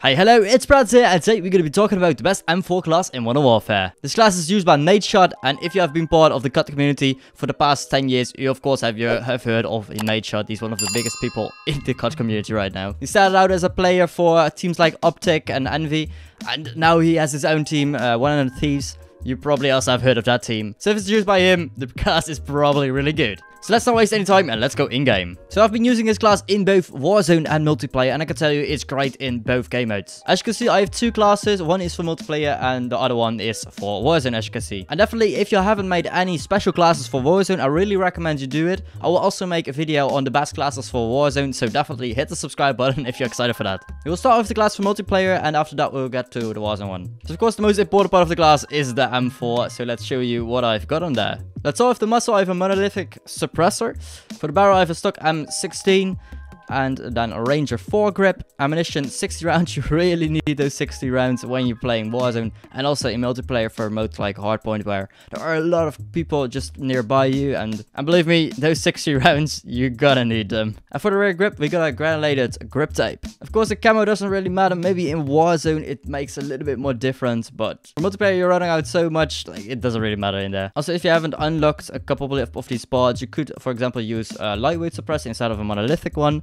Hi, hello, it's Brad here, and today we're going to be talking about the best M4 class in Modern Warfare. This class is used by Nadeshot, and if you have been part of the COD community for the past 10 years, you of course have, your, have heard of Nadeshot. He's one of the biggest people in the COD community right now. He started out as a player for teams like Optic and Envy, and now he has his own team, uh, 100 Thieves. You probably also have heard of that team. So if it's used by him, the class is probably really good. So let's not waste any time and let's go in-game. So I've been using this class in both Warzone and multiplayer and I can tell you it's great in both game modes. As you can see, I have two classes. One is for multiplayer and the other one is for Warzone as you can see. And definitely if you haven't made any special classes for Warzone, I really recommend you do it. I will also make a video on the best classes for Warzone, so definitely hit the subscribe button if you're excited for that. We will start with the class for multiplayer and after that we'll get to the Warzone one. So of course the most important part of the class is the M4, so let's show you what I've got on there. Let's with the muzzle. I have a monolithic suppressor. For the barrel, I have a stock M16 and then a Ranger foregrip. Ammunition, 60 rounds. You really need those 60 rounds when you're playing Warzone. And also in multiplayer for modes like Hardpoint where there are a lot of people just nearby you. And, and believe me, those 60 rounds, you're gonna need them. And for the rear grip, we got a granulated grip tape. Of course, the camo doesn't really matter. Maybe in Warzone, it makes a little bit more difference. But for multiplayer, you're running out so much, like it doesn't really matter in there. Also, if you haven't unlocked a couple of these pods, you could, for example, use a lightweight suppressor instead of a monolithic one.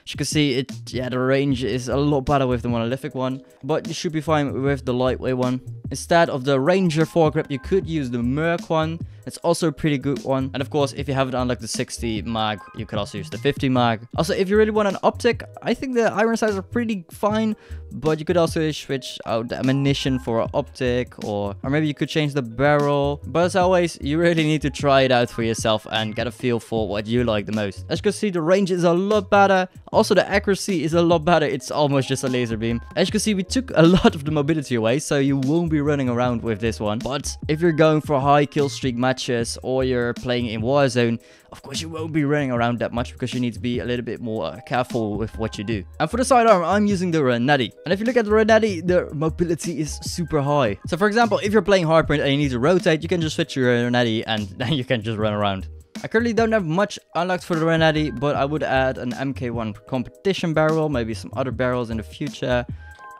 As you can see, it yeah, the range is a lot better with the monolithic one, but you should be fine with the lightweight one. Instead of the Ranger foregrip, you could use the Merc one. It's also a pretty good one. And of course, if you haven't unlocked the 60 mag, you could also use the 50 mag. Also, if you really want an optic, I think the iron sights are pretty fine, but you could also switch out the ammunition for an optic or, or maybe you could change the barrel. But as always, you really need to try it out for yourself and get a feel for what you like the most. As you can see, the range is a lot better. Also, the accuracy is a lot better. It's almost just a laser beam. As you can see, we took a lot of the mobility away, so you won't be running around with this one. But if you're going for high kill streak matches or you're playing in Warzone, of course you won't be running around that much because you need to be a little bit more uh, careful with what you do. And for the sidearm, I'm using the Renetti. And if you look at the Renetti, the mobility is super high. So for example, if you're playing hardpoint and you need to rotate, you can just switch your Renetti and then you can just run around. I currently don't have much unlocked for the Renetti, but I would add an MK1 competition barrel, maybe some other barrels in the future.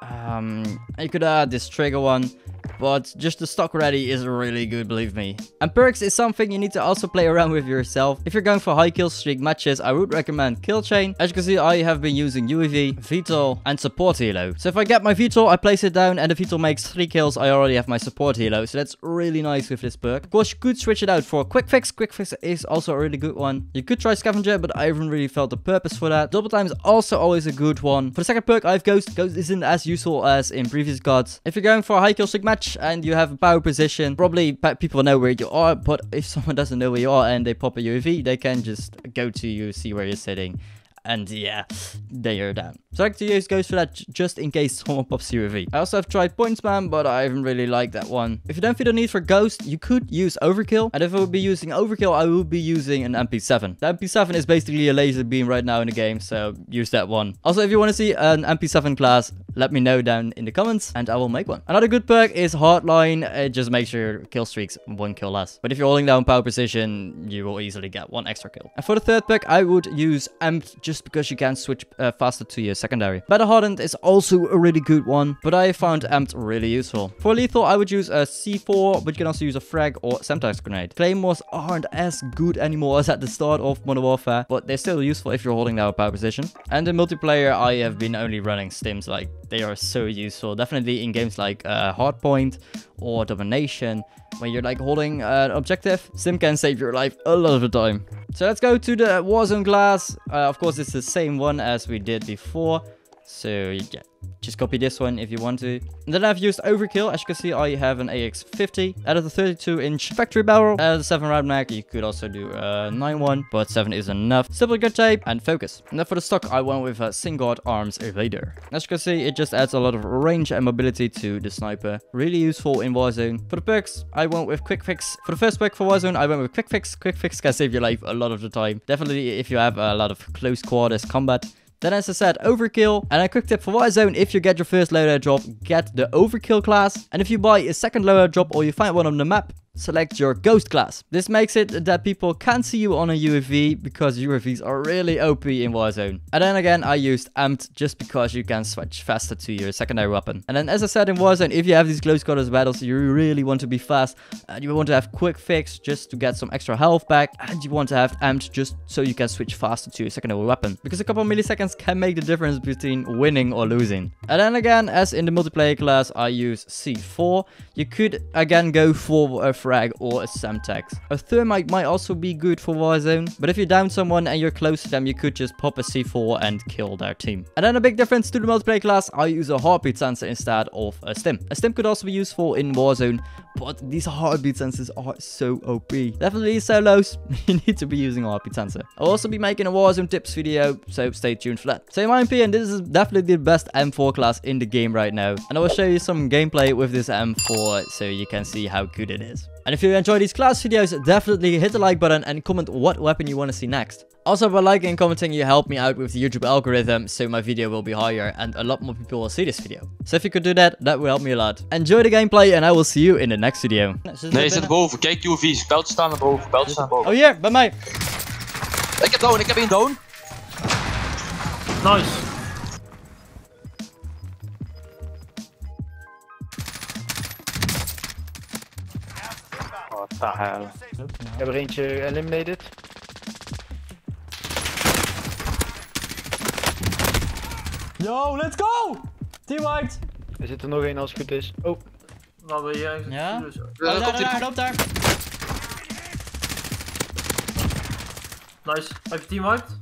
Um, you could add this trigger one but just the stock ready is really good, believe me. And perks is something you need to also play around with yourself. If you're going for high kill streak matches, I would recommend Kill Chain. As you can see, I have been using UAV, VTOL, and support helo. So if I get my VTOL, I place it down, and the VTOL makes 3 kills, I already have my support helo. So that's really nice with this perk. Of course, you could switch it out for Quick Fix. Quick Fix is also a really good one. You could try Scavenger, but I haven't really felt the purpose for that. Double Time is also always a good one. For the second perk, I have Ghost. Ghost isn't as useful as in previous CODs. If you're going for a high kill streak match, and you have a power position, probably people know where you are, but if someone doesn't know where you are and they pop a UAV, they can just go to you, see where you're sitting, and yeah, they are down. So I to use Ghost for that just in case someone pops UAV. I also have tried Pointman, but I haven't really liked that one. If you don't feel the need for Ghost, you could use Overkill. And if I would be using Overkill, I would be using an MP7. The MP7 is basically a laser beam right now in the game, so use that one. Also, if you want to see an MP7 class, let me know down in the comments and I will make one. Another good perk is Hardline. It just makes your kill streaks one kill less. But if you're holding down power position, you will easily get one extra kill. And for the third perk, I would use Amped just because you can switch uh, faster to your secondary. Battle Hardened is also a really good one, but I found Amped really useful. For lethal, I would use a C4, but you can also use a frag or Semtex grenade. Claymores aren't as good anymore as at the start of Modern Warfare, but they're still useful if you're holding down a power position. And in multiplayer, I have been only running stims, like they are so useful. Definitely in games like uh, Hardpoint or Domination, when you're like holding an objective, Stim can save your life a lot of the time. So let's go to the Warzone glass. Uh, of course, it's the same one as we did before. So yeah, just copy this one if you want to. And then I've used Overkill. As you can see, I have an AX50. Out of the 32 inch factory barrel. Out of the 7 round mag, you could also do a 9 one, but 7 is enough. Simple good tape and focus. And then for the stock, I went with a Singuard Arms Evader. As you can see, it just adds a lot of range and mobility to the sniper. Really useful in Warzone. For the perks, I went with Quick Fix. For the first perk for Warzone, I went with Quick Fix. Quick Fix can save your life a lot of the time. Definitely if you have a lot of close quarters combat. Then as I said, overkill. And a quick tip for Warzone, if you get your first loadout drop, get the overkill class. And if you buy a second loadout drop or you find one on the map, select your ghost class. This makes it that people can't see you on a UAV because UAVs are really OP in Warzone. And then again, I used amped just because you can switch faster to your secondary weapon. And then as I said in Warzone, if you have these close quarters battles, you really want to be fast and you want to have quick fix just to get some extra health back and you want to have amped just so you can switch faster to your secondary weapon. Because a couple milliseconds can make the difference between winning or losing. And then again, as in the multiplayer class, I use C4. You could again go for a frag or a Semtex. A thermite might also be good for Warzone, but if you down someone and you're close to them, you could just pop a C4 and kill their team. And then a big difference to the multiplayer class, I use a heartbeat sensor instead of a stim. A stim could also be useful in Warzone, but these heartbeat sensors are so OP. Definitely solos, you need to be using a heartbeat sensor. I'll also be making a Warzone tips video, so stay tuned for that. So in my opinion, this is definitely the best M4 class in the game right now. And I will show you some gameplay with this M4 so you can see how good it is. And if you enjoy these class videos, definitely hit the like button and comment what weapon you want to see next. Also, by liking and commenting, you help me out with the YouTube algorithm, so my video will be higher and a lot more people will see this video. So if you could do that, that would help me a lot. Enjoy the gameplay and I will see you in the next video. Nee, zit boven. Kijk UV's. Pijltjes staan naar boven. Pijltjes staan boven. Oh hier, bij mij. Ik heb down, ik heb één down. Nice. What the hell. Ik heb er eentje eliminated. Yo, let's go! Team wiped. Er zit er nog één als het goed is. Oh, Waar ben jij? Ja? Dus- Ja, daar, daar komt daar, loopt daar. Nice. Heb je team wiped?